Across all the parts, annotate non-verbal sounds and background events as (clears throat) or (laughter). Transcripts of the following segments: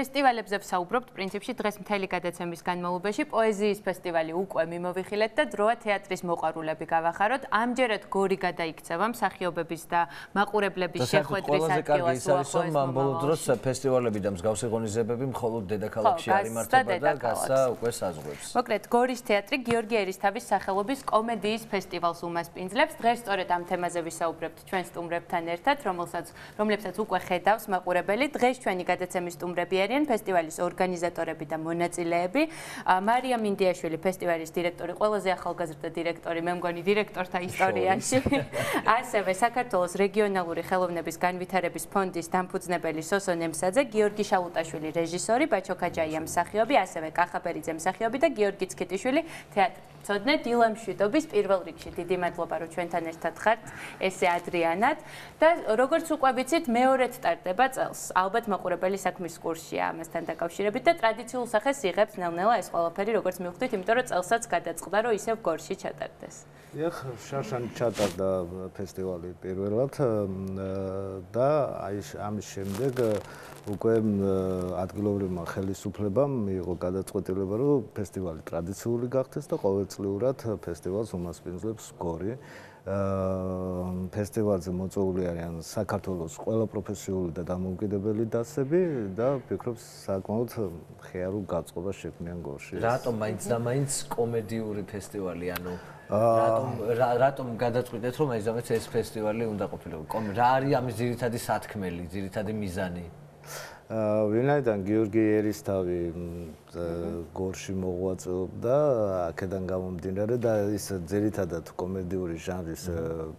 ფესტივალებზე ვსაუბრობთ, პრინციპში დღეს მთელი გადაცემის განმავლობაში პოეზიის ფესტივალი უკვე მიმოვიხილეთ და დროა თეატრის მოყვარულები გავახაროთ. ამჯერად გორი გადაიქცევა მსახიობების და მაყურებლების შეხვედრის ადგილას უახლოეს. ამ ბოლო დროს ფესტივალები და მსგავსი ღონისძიებები მხოლოდ დედაქალაქში არ იმართება და გასა უკვე საზღვრებს. მოკლედ, გორის თეატრი გიორგი ერისთავის სახელობის კომედიის ფესტივალს უმასპინძლებს. დღეს სწორედ ამ თემაზე ვისაუბრებთ ჩვენ სტუმრებთან ერთად, რომელსაც რომლებსაც უკვე ხედავს მაყურებელი. დღეს ჩვენი გადაცემის სტუმრები არიან ფესტივალის ორგანიზატორები და მონაწილეები. მარია მინდიაშვილი, ფესტივალის დირექტორი, ყველაზე ახალგაზრდა დირექტორი, მე მგონი დირექტორთა ისტორიაში. (laughs) ასევე საქართველოს რეგიონალური ხელოვნების განვითარების ფონდის დამფუძნებელი სოსო ნემსაძე, გიორგი შალუტაშვილი, რეჟისორი, ბაჩო ქაჯაია მსახიობი, ასევე კახაბერიძე მსახიობი და გიორგი ცკიტიშვილი, თეატრი. ცოდნე დილამშვიდობის პირველ რიგში. დიდი მადლობა რომ ჩვენთან ერთად ხართ. ესე ადრიანად. და როგორც უკვე ვიცით მეორედ სტარტდება წელს. ალბათ მაყურებელი საქმის კურსია ამასთან დაკავშირებით და ტრადიციულ სახეს იღებს ნელ-ნელა ეს ყველაფერი როგორც მივხვდით იმიტომ რომ წელსაც გადაწყდა რომ ისევ გორში ჩატარდეს ეხ შარშანი ჩატარდა ფესტივალი პირველად და აი ამის შემდეგ უკვე ადგილობრივმა ხელისუფლებამ მიიღო გადაწყვეტილება, რომ ფესტივალი ტრადიციული გახდეს და ყოველწლიურად ფესტივალს უმასპინძლებს გორი. აა ფესტივალზე მოწვეული არიან საქართველოს ყველა პროფესიული და დამოუკიდებელი დასები და ვფიქრობ საკმაოდ ხეარულ გაწყობას შექმნიან გორში. რატომ მაინც და მაინც კომედიური ფესტივალი, ანუ რატომ რატომ გადაწყვიტეთ რომ აიზამეთ ეს ფესტივალი უნდა ყოფილიყო? რა არის ამის ძირითადი სათქმელი, ძირითადი მიზანი? ვინაიდან გიორგი ერისთავი გორში მოღვაწეობდა აქედან გამომდინარე და ის ძირითადად კომედიური ჟანრის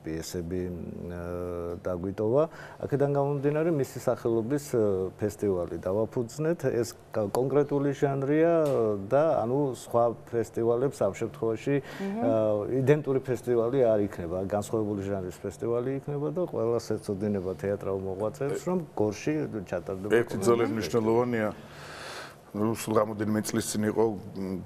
პიესები დაგვიტოვა. აქედან გამომდინარე მისი სახელობის ფესტივალი დავაფუძნეთ. ეს კონკრეტული ჟანრია და ანუ სხვა ფესტივალებს ამ შემთხვევაში იდენტური ფესტივალი არ იქნება. განსხვავებული ჟანრის ფესტივალი იქნება და ყველას ეცოდინება თეატრალურ მოღვაწეებს რომ გორში ჩატარდება ერთი ძალიან მნიშვნელოვანია ну, სულ რამოდენიმე წლის წინ იყო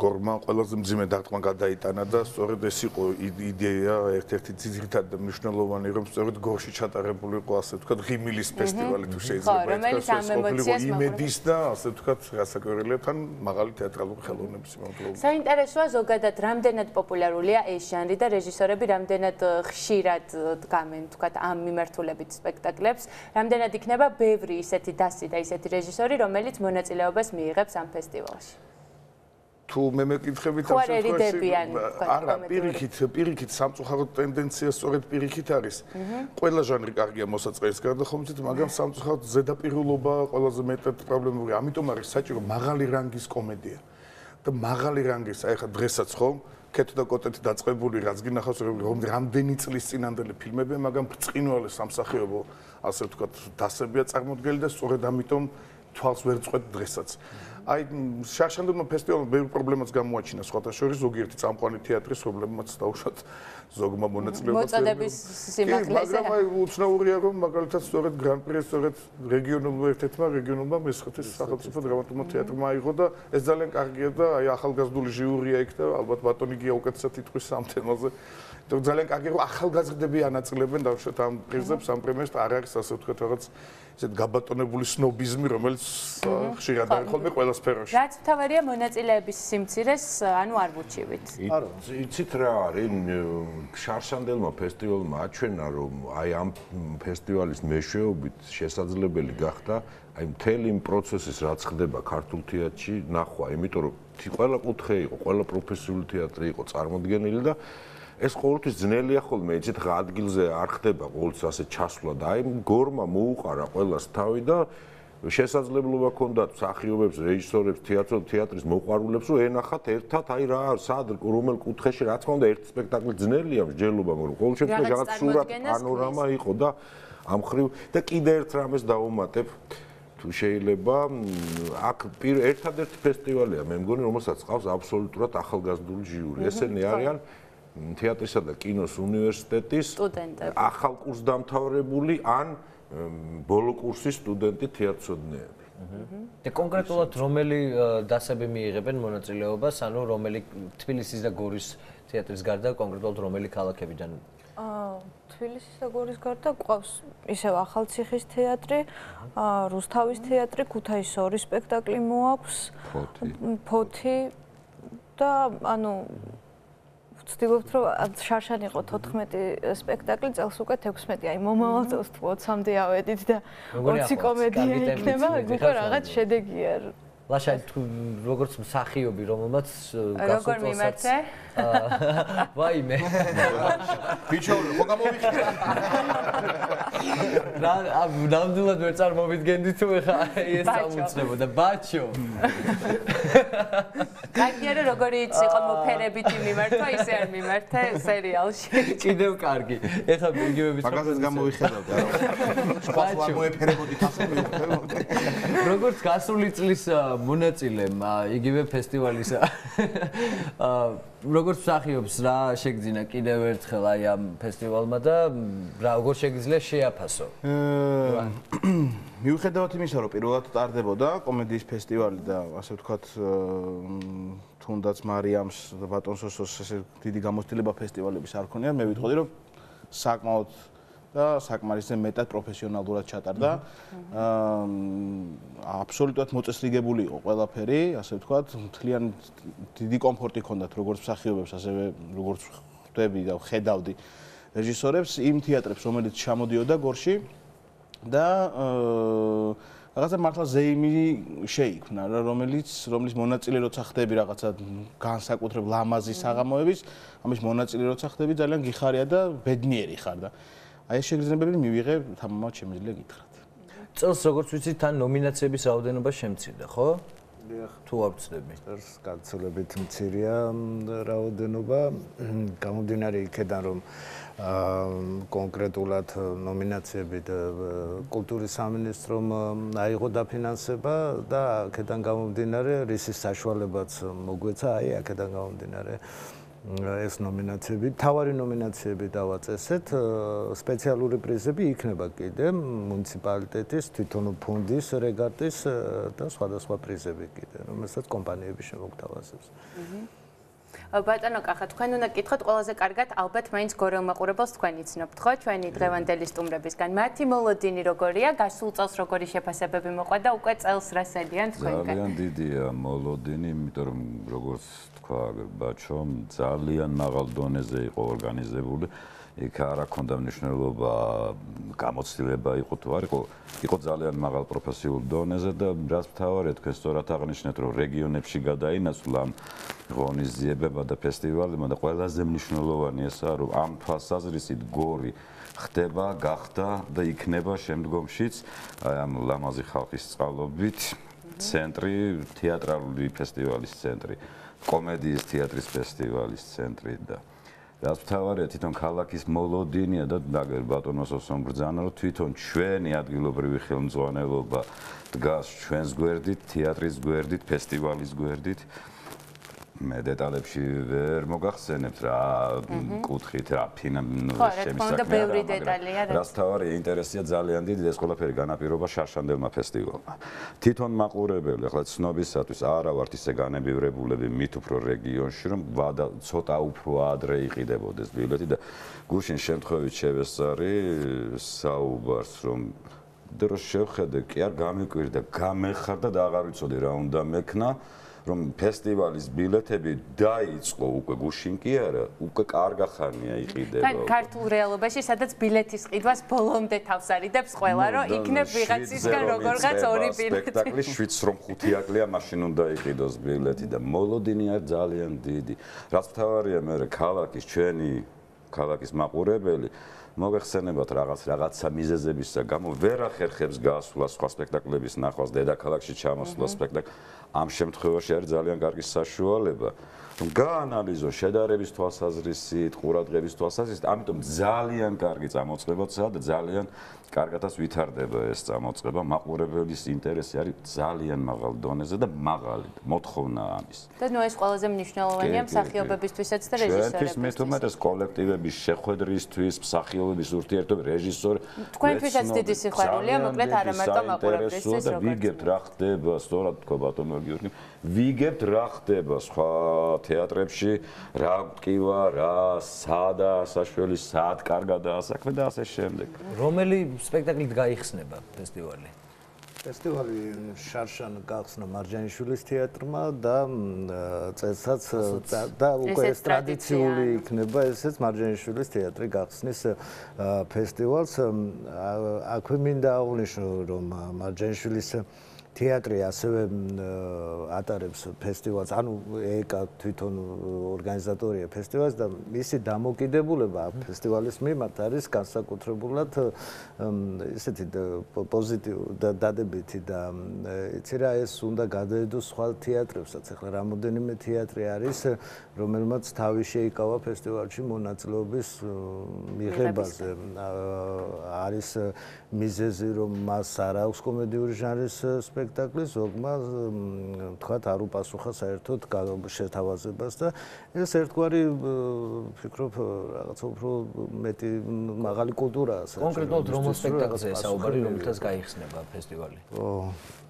გორმა ყველაზე მძიმე დარტყმა გადაიტანა და სწორედ ეს იყო იდეა ერთ-ერთი ძირითადი და მნიშვნელოვანი რომ სწორედ გორში ჩატარებულიყო ასე ვთქვათ ღიმილის ფესტივალი თუ შეიძლება ეს ყოფილიყო იმედის და ასე ვთქვათ გასაკვირელებთან მაღალი თეატრალური ხელოვნების სიმაღლეობით. საინტერესოა ზოგადად რამდენად პოპულარულია ეს ჟანრი და რეჟისორები რამდენად ხშირად დგამენ ვთქვათ ამ მიმართულებით სპექტაკლებს, რამდენად იქნება ბევრი ისეთი დასი და ისეთი რეჟისორი რომელიც მონაწილეობას მიიღებს ამ ფესტივალში. თუ მე მეკითხებით ამ შემთხვევაში არა პირიქით პირიქით სამწუხაროდ ტენდენცია სწორედ პირიქით არის. ყველა ჟანრი კარგია მოსაწყეის გარდახომით, მაგრამ სამწუხაროდ ზედაპირულობა ყველაზე მეტად პრობლემური. ამიტომ არის საჭირო მაღალი რანგის კომედია. და მაღალი რანგის, აი ხა დღესაც ხო, კეთო და კოტეთი დაწყებული, რაც გინახავს რამდენი წლის წინანდელი ფილმებია, მაგრამ ბრწყინვალე სამსახიობო, ასე ვთქვათ, დასებია წარმოდგენილი და სწორედ ამიტომ თვალს ვერ წვეთ დღესაც. აი შაშანდულმა ფესტივალმა ბევრი პრობლემას გამოაჩინა სხვათა შორის ზოგიერთი წამყვანი თეატრის პრობლემაც დაუშვათ ზოგმა მონაწილეობას. მოწოდების სიმაღლეზე. მაგრამ აი უცნაურია რომ მაგალითად სწორედ გრან-პრი სწორედ რეგიონულ ერთ-ერთმა რეგიონულმა მესხეთის სახელმწიფო დრამატულმა თეატრმა აიღო და ეს ძალიან კარგია და აი ახალგაზრდული ჟიურია იქ და ალბათ ბატონი გია უკეთესად ითქვის ამ თემაზე ძალიან კარგი რომ ახალგაზრდები ანაწილებენ დავშოთ ამ პრიზებს ამ პრემიას და არ არის ასე ვთქვათ რაღაც ესეთ გაბატონებული სნობიზმი რომელიც ხშირად არის ხოლმე ყველა სფეროში. რაც თავარია მონაწილეების სიმცირეს ანუ არ ვუჩივით არა იცით რა არის შარშანდელმა ფესტივალმა აჩვენა რომ აი ამ ფესტივალის მეშვეობით შესაძლებელი გახდა აი მთელი იმ პროცესის რაც ხდება ქართულ თეატრში ნახვა იმიტომ რომ ყველა კუთხე იყო ყველა პროფესიული თეატრი იყო წარმოდგენილი და ეს ყოველთვის ძნელია ხოლმე, იცით, რა ადგილზე არ ხდება ყოველთვის ასე ჩასვლა და აი გორმა მოუყარა ყოველას თავი და შესაძლებლობა ქონდათ მსახიობებს, რეჟისორებს, თეატრ თეატრის მოყვარულებს, რომ ენახათ ერთად, აი რა, სად რომელ კუთხეში რა თქმა უნდა ერთი სპექტაკლი ძნელია, მსჯელობა, მაგრამ ყოველ შემთხვევაში რაღაც სურათ პანორამა იყო და ამ ხრივ და კიდე ერთ რამეს დაუმატებ თუ შეიძლება აქ ერთადერთი ფესტივალია მე მგონი რომელსაც ყავს აბსოლუტურად ახალგაზრდული ჟიური ესენი არიან თეატრისა და კინოს უნივერსიტეტის სტუდენტები. ახალ კურსდამთავრებული ან ბოლო კურსის სტუდენტი თეატროდნეები. და კონკრეტულად რომელი დასები მიიღებენ მონაწილეობას, ანუ რომელი თბილისის და გორის თეატრის გარდა კონკრეტულად რომელი ქალაქებიდან? აა თბილისის და გორის გარდა ყავს ისევ ახალციხის თეატრი, აა რუსთავის თეატრი, ქუთაისის ორი სპექტაკლი მოაქვს. ფოთი. ფოთი და ანუ ვცდილობთ რომ შარშან იყო 14 სპექტაკლი წელს უკვე 16 აი მომავალ წელს თუ 20-მდე ავედით და 20 კომედია იქნება უკვე რაღაც შედეგია ლაშა თუ როგორც მსახიობი რომელმაც როგორ მიმართე (laughs) ვაიმე. (laughs) ბიჭო ხო გამოვიხილე (laughs) რა ნამდვილად ვერ წარმოვიდგენდი თუ ეხა ეს ამუცნებოდა ბაჩო. კარგია რომ როგორი იცი იყო მოფერებითი მიმართვა ისე არ მიმართე სერიალში. კიდევ კარგი. ეხა იგივე ვიცი მაგასაც გამოვიხედავ და სხვა მოეფერებოდი მიუხედავდი როგორც გასული წლის მონაწილე იგივე ფესტივალის (laughs) აა როგორც მსახიობს რა შეგძინა კიდევ ერთხელ აი ამ ფესტივალმა და რა როგორ შეგიძლია შეაფასო? მიუხედავად იმისა, რომ პირველად ტარდებოდა კომედიის ფესტივალი და ასე ვთქვათ თუნდაც მარიამს ბატონსოსოს ესე დიდი გამოცდილება ფესტივალების არ ქონია, მე ვიტყოდი რომ საკმაოდ და საკმარისზე მეტად პროფესიონალურად ჩატარდა. აა აბსოლუტურად მოწესრიგებული იყო ყველაფერი, ასე ვთქვათ, მთლიან დიდი კომფორტი ჰქონდათ როგორც მსახიობებს, ასევე როგორც ხვდები და ხედავდი რეჟისორებს იმ თეატრებს, რომელიც ჩამოდიოდა გორში. და აა რაღაცა მართლა ზეიმი შეიქმნა რა რომელიც რომლის მონაწილე როცა ხდები რაღაცა განსაკუთრებ ლამაზი საღამოების ამის მონაწილე როცა ხდები ძალიან გიხარია და ბედნიერი ხარ და აი ეს შეგრძნებები მივიღე თამამად შემიძლია გითხრათ. წელს როგორც ვიცი თან ნომინაციების რაოდენობა შემცირდა, ხო? დიახ. თუ არ ვწდები. წელს გაცილებით მცირეა რაოდენობა. (clears throat) გამომდინარე იქედან რომ კონკრეტულად ნომინაციები და კულტურის სამინისტრომ აიღო დაფინანსება და აქედან გამომდინარე რისის საშუალებაც მოგვეცა აი აქედან გამომდინარე ეს ნომინაციები, თავარი ნომინაციები დავაწესეთ, სპეციალური პრიზები იქნება კიდე მუნიციპალიტეტის, თვითონ ფონდის, რეგატის და სხვადასხვა პრიზები კიდე, რომელსაც კომპანიები შემოგთავაზებს. ბატონო კახა, თქვენ უნდა გკითხოთ ყველაზე კარგად, ალბათ მაინც გორელ მაყურებელს თქვენ იცნობთ, ხო, ჩვენი დღევანდელი სტუმრებისგან. მათი მოლოდინი როგორია? გასულ წელს როგორი შეფასებები მოყვა და უკვე წელს რა სედიან თქვენგან? ძალიან დიდია მოლოდინი, იმიტომ რომ როგორც თქვა ბაჩომ, ძალიან მაღალ დონეზე იყო ორგანიზებული. იქ არ აქონდა მნიშვნელობა გამოცდილება იყო თუ არ იყო იყო ძალიან მაღალ პროფესიულ დონეზე და რაც მთავარია თქვენ სწორად აღნიშნეთ რომ რეგიონებში გადაინაცვლა ღონისძიებება და ფესტივალები და ყველაზე მნიშვნელოვანი ესაა რომ ამ თვალსაზრისით გორი ხდება გახდა და იქნება შემდგომშიც ამ ლამაზი ხალხის წყალობით ცენტრი თეატრალური ფესტივალის ცენტრი კომედიის თეატრის ფესტივალის ცენტრი და რაც მთავარია თვითონ ქალაქის მოლოდინია და დაგერ ბატონოსოსონ ბრძანა რომ თვითონ ჩვენი ადგილობრივი ხელმძღვანელობა დგას ჩვენს გვერდით, თეატრის გვერდით, ფესტივალის გვერდით. მე დეტალებში ვერ მოგახსენებთ რა კუთხით რა შემისაკმე რა რას თავარი ინტერესია ძალიან დიდი ეს ყველაფერი განაპირობა შარშანდელმა ფესტივალმა. თვითონ მაყურებელი ახლა ცნობისათვის არა ვართ ისე განებივრებულები მით უფრო რეგიონში რომ ვადა ცოტა უფრო ადრე იყიდებოდეს ბილეთი და გუშინ შემთხვევით შევესწარი საუბარს რომ დრო შევხედე კი არ გამიკვირდა გამეხარდა და აღარ ვიცოდი რა უნდა მექნა რომ ფესტივალის ბილეთები დაიწყო უკვე გუშინ კი არა, უკვე კარგა ხანია იყიდება. თან ქართულ რეალობაში სადაც ბილეთის ყიდვას ბოლომდე თავს არიდებს ყველა, რომ იქნებ ვიღაცისგან როგორღაც ორი ბილეთი. სპექტაკლი 7 რომ 5 აკლია, მაშინ უნდა იყიდოს ბილეთი და მოლოდინი არ ძალიან დიდი. რაც მთავარია მე ქალაქის ჩვენი ქალაქის მაყურებელი მოგეხსენებათ რაღაც რაღაცა მიზეზებისა გამო ვერ ახერხებს გასვლა სხვა სპექტაკლების ნახვას დედაქალაქში ჩამოსვლა სპექტაკლ ამ შემთხვევაში არის ძალიან კარგი საშუალება რომ გაანალიზო შედარების თვალსაზრისით, ყურადღების თვალსაზრისით, ამიტომ ძალიან კარგი წამოწყებაა და ძალიან კარგადაც ვითარდება ეს წამოწყება, მაყურებელის ინტერესი არის ძალიან მაღალ დონეზე და მაღალი მოთხოვნა ამის. და ნუ ეს ყველაზე მნიშვნელოვანია მსახიობებისთვისაც და რეჟისორებისთვის. ჩვენთვის მე თუმეტეს კოლექტივების შეხვედრისთვის, მსახიობ ნაწილობების ურთიერთობა რეჟისორი თქვენთვისაც დიდი სიხარულია, მოკლედ არა მარტო მაყურებლისთვის როგორც ვიგებთ რა ხდება, სწორად თქვა ბატონო გიორგი, ვიგებთ რა ხდება სხვა თეატრებში, რა ტკივა, რა სადა საშველი საათ კარგადაა საქმე და ასე შემდეგ. რომელი სპექტაკლით გაიხსნება ფესტივალი? ფესტივალი შარშან გახსნა მარჯანიშვილის თეატრმა და წელსაც და უკვე ეს ტრადიციული იქნება ესეც მარჯანიშვილის თეატრი გახსნის ფესტივალს. აქვე მინდა აღვნიშნო რომ მარჯანიშვილის თეატრი ასევე ატარებს ფესტივალს, ანუ ეკა თვითონ ორგანიზატორია ფესტივალს და მისი დამოკიდებულება ფესტივალის მიმართ არის განსაკუთრებულად ესეთი პოზიტივ და დადებითი და იცი რა ეს უნდა გადაედოს სხვა თეატრებსაც. ახლა რამოდენიმე თეატრი არის, რომელმაც თავი შეიკავა ფესტივალში მონაწილეობის მიღებაზე. არის მიზეზი რომ მას არ აქვს კომედიური ჟანრის სპექტაკლი სპექტაკლის ზოგმა თქვათ არ უპასუხა საერთოდ შეთავაზებას და ეს ერთგვარი ფიქრობ რაღაცა უფრო მეტი მაღალი კულტურაა კონკრეტულად რომელ სპექტაკლზეა საუბარი რომელთაც გაიხსნება ფესტივალი? ო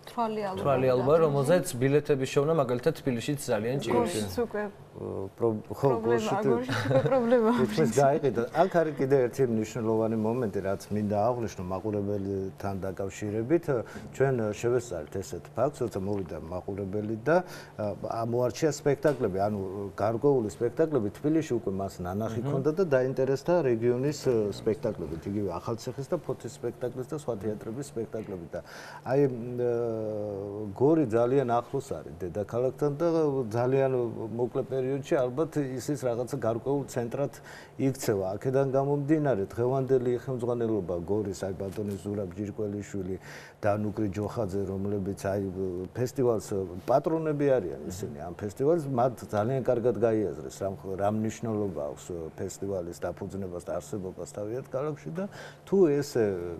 თვალი ალბათ თვალი ალბათ რომელზეც ბილეთების შოვნა მაგალითად თბილისშიც ძალიან ჭირია ხო გოშიტი პრობლემა ის გაიყიდა აქ არის კიდე ერთი მნიშვნელოვანი მომენტი რაც მინდა აღვნიშნო მაყურებელთან დაკავშირებით. ჩვენ შევესწარით ესეთ ფაქტს როცა მოვიდა მაყურებელი და მოარჩია სპექტაკლები. ანუ გარკვეული სპექტაკლები თბილისში უკვე მას ნანახი ქონდა და დაინტერესდა რეგიონის სპექტაკლებით იგივე ახალციხის და ფოთის სპექტაკლის და სხვა თეატრების სპექტაკლებით და აი გორი ძალიან ახლოს არის დედაქალაქთან და ძალიან მოკლე პერიოდში ალბათ ისის რაღაცა გარკვეულ ცენტრად იქცევა. აქედან გამომდინარე დღევანდელი ხელმძღვანელობა გორის აი ბატონი ზურაბ ჯირკველიშვილი და ნუკრი ჯოხაძე რომლებიც აი ფესტივალს პატრონები არიან ისინი ამ ფესტივალს მათ ძალიან კარგად გაიაზრეს რამ რამ მნიშვნელობა აქვს ფესტივალის დაფუძნებას და არსებობას თავიანთ ქალაქში და თუ ეს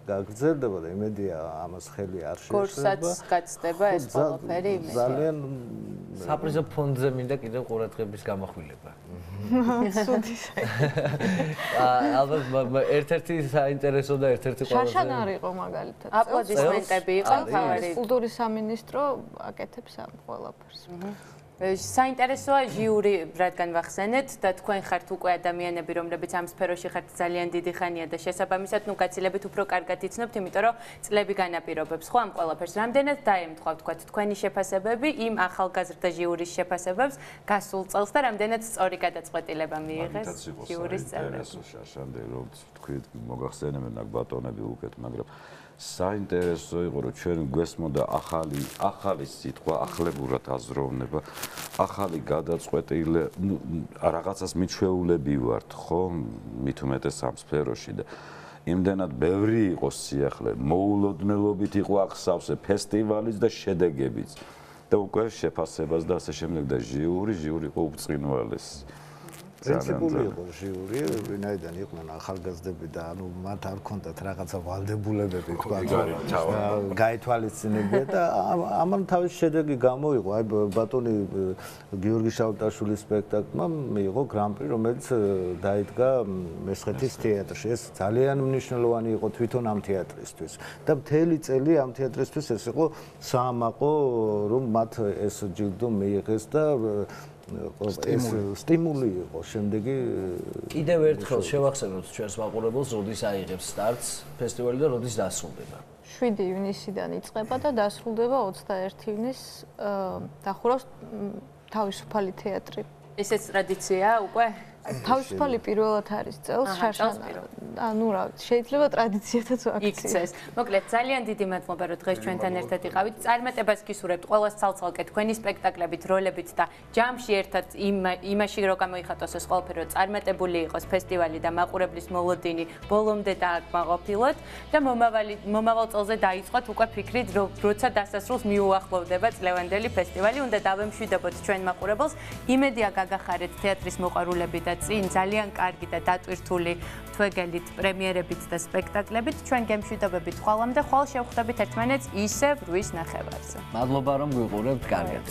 გაგრძელდება და იმედია ამას ხელი არ შეეშლება. გაცდება ეს ყველაფერი იმედია. ძალიან საპრიზო ფონდზე მინდა კიდევ ყურადღების გამახვილება. სუდის. (laughs) ალბათ ერთ-ერთი საინტერესო და ერთ-ერთი ყველაზე შაშან არისო მაგალითად. აპლოდისმენტები იყო თავარი. კულტურის სამინისტრო აკეთებს ამ ყველაფერს. საინტერესოა ჟიური, რადგან ვახსენეთ და თქვენ ხართ უკვე ადამიანები, რომლებიც ამ სფეროში ხართ ძალიან დიდი ხანია და შესაბამისად, ну, გაცილებით უფრო კარგად იცნობთ, იმიტომ რომ წლები განაპირობებს ხო ამ ყველაფერს. რამდენად დაემთხვა თქვა თქვენი შეფასებები იმ ახალგაზრდა ჟიურის შეფასებებს გასულ წელს და რამდენად სწორი გადაწყვეტილება მიიღეს ჟიურის წევრებს. შაშანდე რომ თქვი მოგახსენებენ აქ ბატონები უკეთ, მაგრამ საინტერესო იყო რომ ჩვენ გვესმოდა ახალი ახალი სიტყვა ახლებურად აზროვნება ახალი გადაწყვეტილე ნუ რაღაცას მიჩვეულები ვართ ხო? მით უმეტეს ამ სფეროში და იმდენად ბევრი იყო სიახლე. მოულოდნელობით იყო ახსავსე ფესტივალის და შედეგებიც და უკვე შეფასებას და ასე შემდეგ და ჟიური ჟიური იყო უწყინვალესი პრინციპული იყო ჟიური, ვინაიდან იყვნენ ახალგაზრდები და ანუ მათ არ ქონდათ რაღაცა ვალდებულებები თქვა გაითვალისწინებია და ამან თავის შედეგი გამოიღო. აი ბატონი გიორგი შავტაშვილის სპექტაკლმა მიიღო გრან-პრი, რომელიც დაიდგა მესხეთის თეატრში. ეს ძალიან მნიშვნელოვანი იყო თვითონ ამ თეატრისთვის. და მთელი წელი ამ თეატრისთვის ეს იყო საამაყო, რომ მათ ეს ჯილდო მიიღეს და ეს სტიმული. იყო. შემდეგი კიდევ ერთხელ შევახსენოთ ჩვენს მაყურებელს როდის აიღებს სტარტს ფესტივალი და როდის დასრულდება. 7 ივნისიდან იწყება და დასრულდება 21 ივნისს დახურავს თავისუფალი თეატრი. ესეც ტრადიციაა უკვე თავისუფალი პირველად არის წელს შაშანა. ანუ რა, შეიძლება ტრადიციათაც აქცია. იქცეს. მოკლედ, ძალიან დიდი მადლობა, რომ დღეს ჩვენთან ერთად იყავით. წარმატებას გისურვებთ ყოველს ცალ-ცალკე თქვენი სპექტაკლებით, როლებით და ჯამში ერთად იმ იმაში რო გამოიხატოს ეს ყველაფერი, რომ წარმატებული იყოს ფესტივალი და მაყურებლის მოლოდინი ბოლომდე დააკმაყოფილოთ და მომავალი მომავალ წელზე დაიწყოთ უკვე ფიქრით, რომ როცა დასასრულს მიუახლოვდება წლევანდელი ფესტივალი, უნდა დავემშვიდობოთ ჩვენ მაყურებელს. იმედია გაგახარეთ თეატრის მოყვარულები და წინ ძალიან კარგი და დატვირთული თვეგელით პრემიერებით და სპექტაკლებით ჩვენ გემშვიდობებით ხვალამდე ხვალ შევხვდებით ერთმანეთს ისევ რუის ნახევარზე. მადლობა რომ გვიყურებთ კარგად.